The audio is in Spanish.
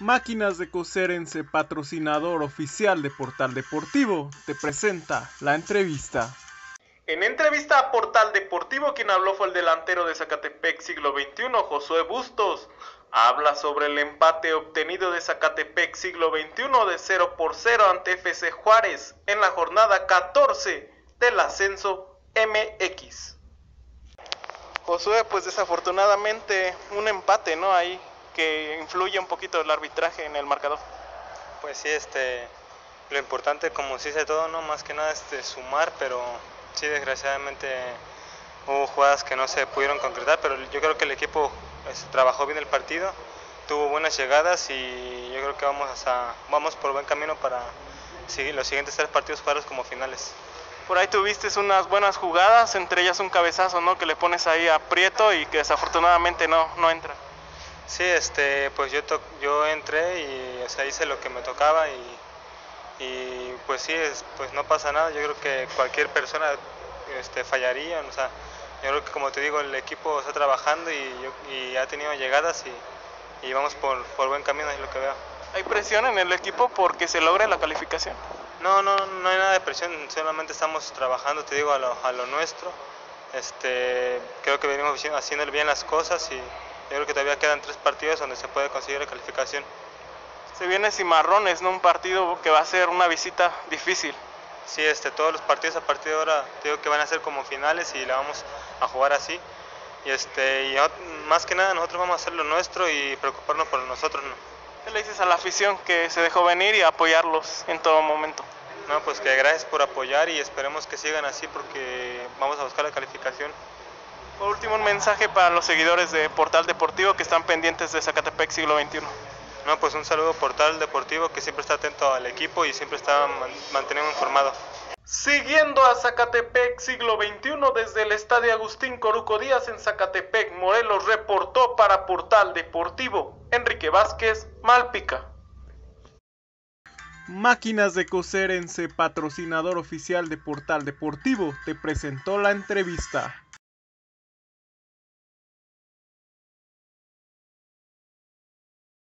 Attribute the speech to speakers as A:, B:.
A: Máquinas de Coserense, patrocinador oficial de Portal Deportivo, te presenta la entrevista.
B: En entrevista a Portal Deportivo, quien habló fue el delantero de Zacatepec siglo XXI, Josué Bustos. Habla sobre el empate obtenido de Zacatepec siglo XXI de 0 por 0 ante FC Juárez en la jornada 14 del ascenso MX. Josué, pues desafortunadamente un empate, ¿no? Ahí que influye un poquito el arbitraje en el marcador.
C: Pues sí, este, lo importante como se dice todo, no más que nada este, sumar, pero sí desgraciadamente hubo jugadas que no se pudieron concretar, pero yo creo que el equipo este, trabajó bien el partido, tuvo buenas llegadas y yo creo que vamos, a, vamos por buen camino para seguir los siguientes tres partidos jugarlos como finales.
B: Por ahí tuviste unas buenas jugadas, entre ellas un cabezazo, ¿no? Que le pones ahí a Prieto y que desafortunadamente no, no entra.
C: Sí, este, pues yo, yo entré y o sea, hice lo que me tocaba y, y pues sí, pues no pasa nada. Yo creo que cualquier persona este, fallaría. O sea, yo creo que como te digo, el equipo está trabajando y, ha tenido llegadas y, y vamos por, por, buen camino, es lo que veo.
B: ¿Hay presión en el equipo porque se logre la calificación?
C: No, no, no hay nada de presión, solamente estamos trabajando, te digo, a lo, a lo nuestro. Este, creo que venimos haciendo bien las cosas y yo creo que todavía quedan tres partidos donde se puede conseguir la calificación.
B: Se viene Cimarrones, ¿no? Un partido que va a ser una visita difícil.
C: Sí, este, todos los partidos a partir de ahora digo que van a ser como finales y la vamos a jugar así. Y, este, y más que nada nosotros vamos a hacer lo nuestro y preocuparnos por nosotros. ¿no?
B: ¿Qué le dices a la afición que se dejó venir y apoyarlos en todo momento?
C: No, pues que gracias por apoyar y esperemos que sigan así porque vamos a buscar la calificación.
B: Por último, un mensaje para los seguidores de Portal Deportivo que están pendientes de Zacatepec siglo XXI.
C: No, pues un saludo Portal Deportivo que siempre está atento al equipo y siempre está manteniendo informado.
B: Siguiendo a Zacatepec siglo XXI desde el estadio Agustín Coruco Díaz en Zacatepec, Morelos, reportó para Portal Deportivo Enrique Vázquez, Malpica.
A: Máquinas de Coserense, patrocinador oficial de Portal Deportivo, te presentó la entrevista.